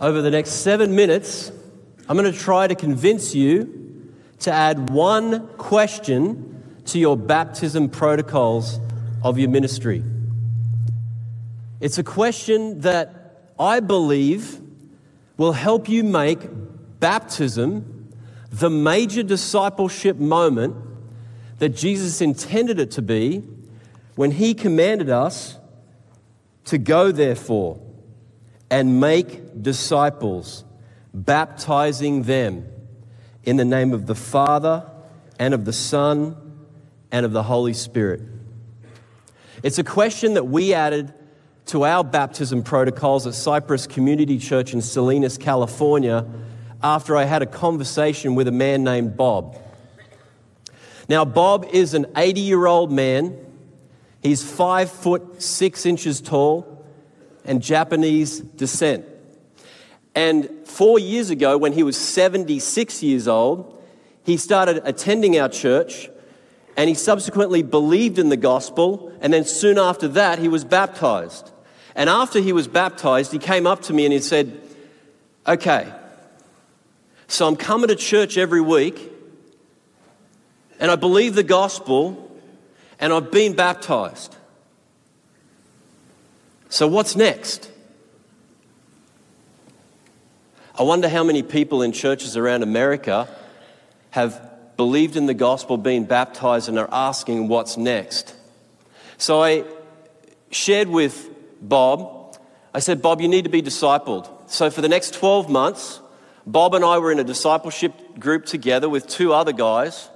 over the next seven minutes, I'm going to try to convince you to add one question to your baptism protocols of your ministry. It's a question that I believe will help you make baptism the major discipleship moment that Jesus intended it to be when he commanded us to go, therefore, and make disciples, baptizing them in the name of the Father and of the Son and of the Holy Spirit. It's a question that we added to our baptism protocols at Cypress Community Church in Salinas, California, after I had a conversation with a man named Bob. Now, Bob is an 80 year old man. He's five foot six inches tall and Japanese descent. And four years ago, when he was 76 years old, he started attending our church and he subsequently believed in the gospel. And then soon after that, he was baptized. And after he was baptized, he came up to me and he said, Okay, so I'm coming to church every week and I believe the gospel and I've been baptized. So, what's next? I wonder how many people in churches around America have believed in the gospel, been baptized, and are asking what's next. So, I shared with Bob, I said, Bob, you need to be discipled. So, for the next 12 months, Bob and I were in a discipleship group together with two other guys,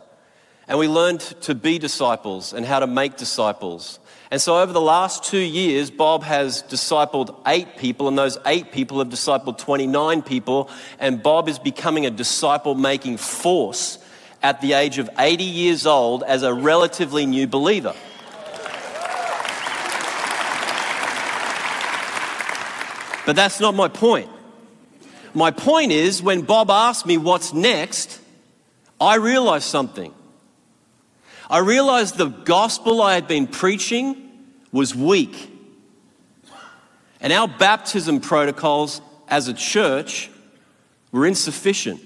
and we learned to be disciples and how to make disciples. And so, over the last two years, Bob has discipled eight people, and those eight people have discipled 29 people. And Bob is becoming a disciple making force at the age of 80 years old as a relatively new believer. But that's not my point. My point is, when Bob asked me what's next, I realized something. I realized the gospel I had been preaching was weak. And our baptism protocols as a church were insufficient.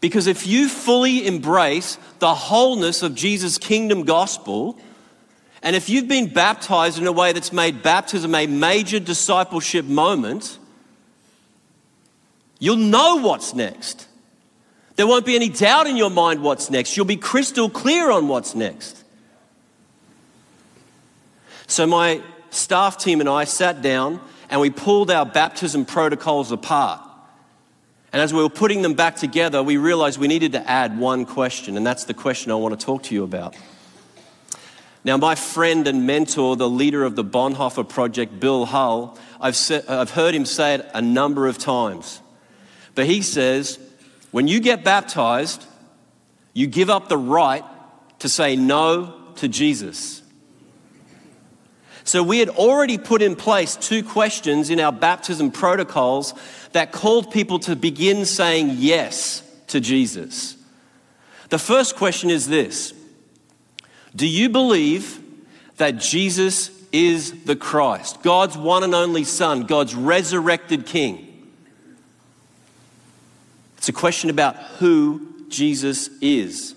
Because if you fully embrace the wholeness of Jesus' kingdom gospel, and if you've been baptized in a way that's made baptism a major discipleship moment, you'll know what's next. There won't be any doubt in your mind what's next. You'll be crystal clear on what's next. So, my staff team and I sat down and we pulled our baptism protocols apart. And as we were putting them back together, we realized we needed to add one question, and that's the question I want to talk to you about. Now, my friend and mentor, the leader of the Bonhoeffer Project, Bill Hull, I've, I've heard him say it a number of times. But he says, when you get baptized, you give up the right to say no to Jesus. So we had already put in place two questions in our baptism protocols that called people to begin saying yes to Jesus. The first question is this Do you believe that Jesus is the Christ, God's one and only Son, God's resurrected King? It's a question about who Jesus is.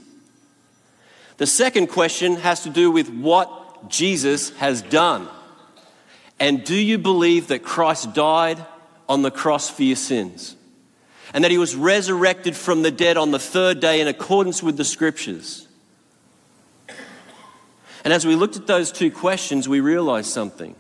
The second question has to do with what Jesus has done. And do you believe that Christ died on the cross for your sins? And that he was resurrected from the dead on the third day in accordance with the scriptures? And as we looked at those two questions, we realized something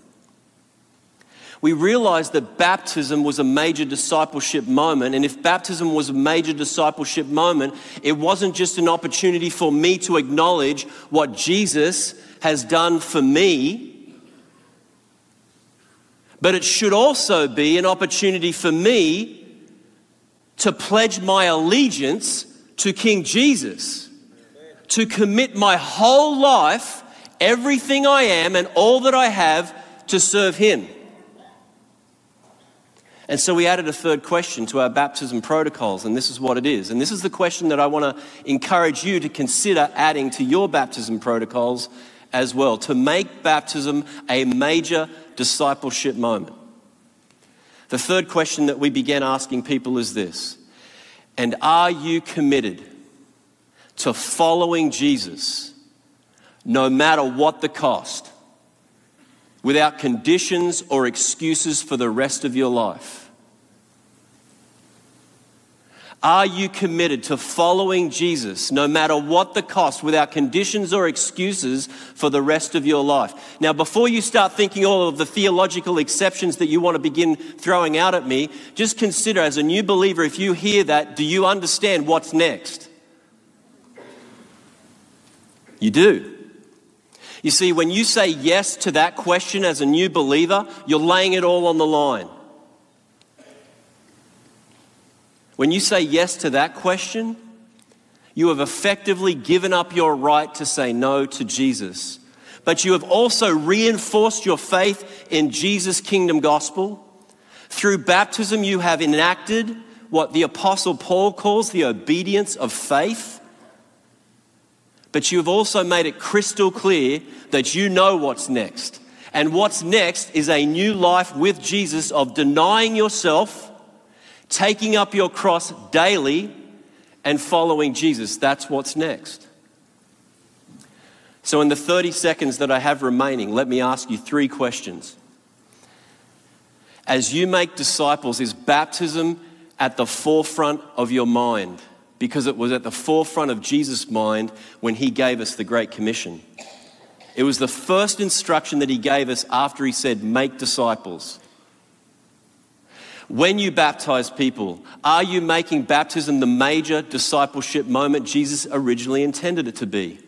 we realized that baptism was a major discipleship moment. And if baptism was a major discipleship moment, it wasn't just an opportunity for me to acknowledge what Jesus has done for me, but it should also be an opportunity for me to pledge my allegiance to King Jesus, to commit my whole life, everything I am, and all that I have to serve Him. And so we added a third question to our baptism protocols, and this is what it is. And this is the question that I want to encourage you to consider adding to your baptism protocols as well, to make baptism a major discipleship moment. The third question that we began asking people is this And are you committed to following Jesus no matter what the cost, without conditions or excuses for the rest of your life? Are you committed to following Jesus no matter what the cost, without conditions or excuses for the rest of your life? Now, before you start thinking all of the theological exceptions that you want to begin throwing out at me, just consider as a new believer, if you hear that, do you understand what's next? You do. You see, when you say yes to that question as a new believer, you're laying it all on the line. When you say yes to that question, you have effectively given up your right to say no to Jesus. But you have also reinforced your faith in Jesus' kingdom gospel. Through baptism, you have enacted what the Apostle Paul calls the obedience of faith. But you have also made it crystal clear that you know what's next. And what's next is a new life with Jesus of denying yourself taking up your cross daily and following Jesus. That's what's next. So, in the 30 seconds that I have remaining, let me ask you three questions. As you make disciples, is baptism at the forefront of your mind? Because it was at the forefront of Jesus' mind when he gave us the Great Commission. It was the first instruction that he gave us after he said, Make disciples. When you baptize people, are you making baptism the major discipleship moment Jesus originally intended it to be?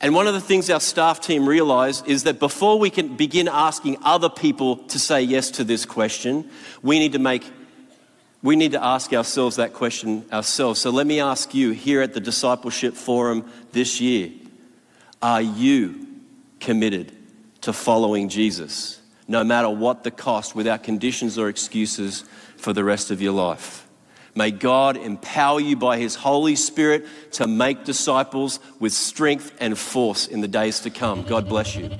And one of the things our staff team realized is that before we can begin asking other people to say yes to this question, we need to make we need to ask ourselves that question ourselves. So let me ask you here at the discipleship forum this year, are you committed to following Jesus? no matter what the cost, without conditions or excuses for the rest of your life. May God empower you by His Holy Spirit to make disciples with strength and force in the days to come. God bless you.